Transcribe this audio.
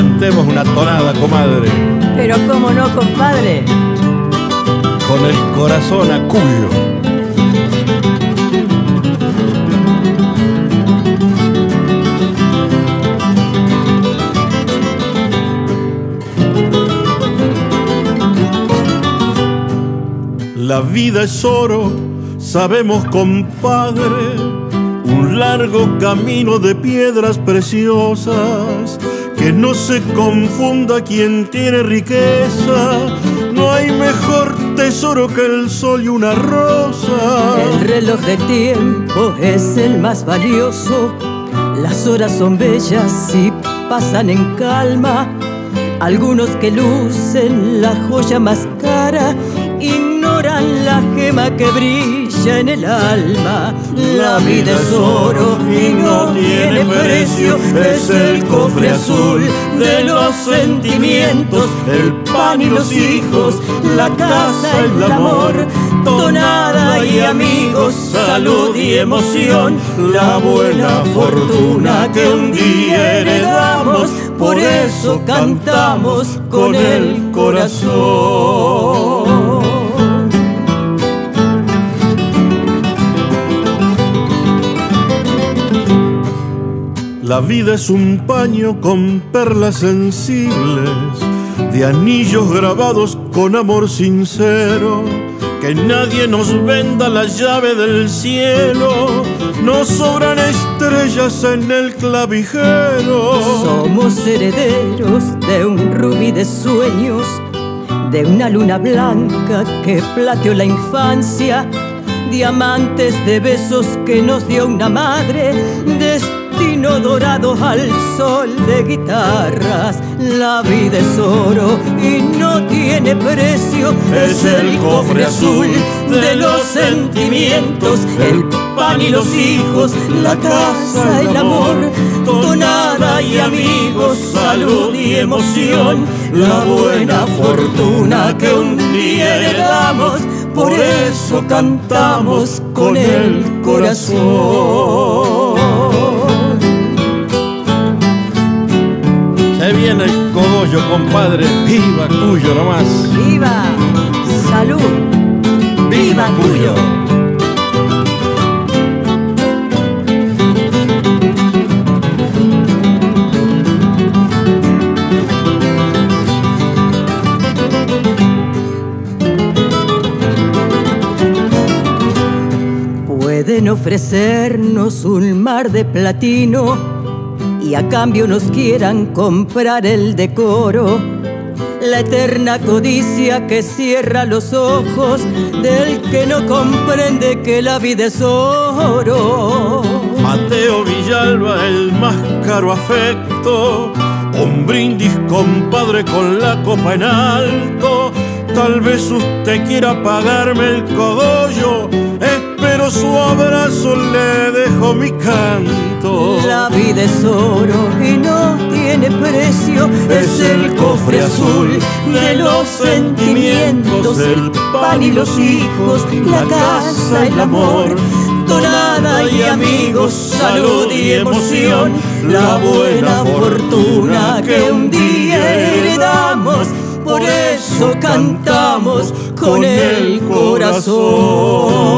Cantemos una tonada, comadre. Pero cómo no, compadre. Con el corazón a cuyo. La vida es oro, sabemos compadre, un largo camino de piedras preciosas, que no se confunda quien tiene riqueza, no hay mejor tesoro que el sol y una rosa. El reloj de tiempo es el más valioso, las horas son bellas y pasan en calma. Algunos que lucen la joya más cara la gema que brilla en el alma. La vida es oro y no tiene precio, es el cofre azul de los sentimientos, el pan y los hijos, la casa, el amor, tonada y amigos, salud y emoción, la buena fortuna que un día heredamos, por eso cantamos con el corazón. La vida es un paño con perlas sensibles, de anillos grabados con amor sincero. Que nadie nos venda la llave del cielo, no sobran estrellas en el clavijero. Somos herederos de un rubí de sueños, de una luna blanca que plateó la infancia, diamantes de besos que nos dio una madre, dorado al sol de guitarras. La vida es oro y no tiene precio. Es el cofre azul de los sentimientos, el pan y los hijos, la casa, el amor, tonada y amigos, salud y emoción, la buena fortuna que un día heredamos. Por eso cantamos con el corazón. Viene el cogollo, compadre. Viva Cuyo nomás. Viva. Salud. Viva Cuyo. Pueden ofrecernos un mar de platino y a cambio nos quieran comprar el decoro. La eterna codicia que cierra los ojos del que no comprende que la vida es oro. Mateo Villalba, el más caro afecto, un brindis compadre con la copa en alto. Tal vez usted quiera pagarme el cogollo pero su abrazo le dejo mi canto. La vida es oro y no tiene precio, es el cofre azul de los sentimientos, el pan y los hijos, la casa, el amor. Tonada y amigos, salud y emoción, la buena fortuna que un día heredamos, por eso cantamos con el corazón.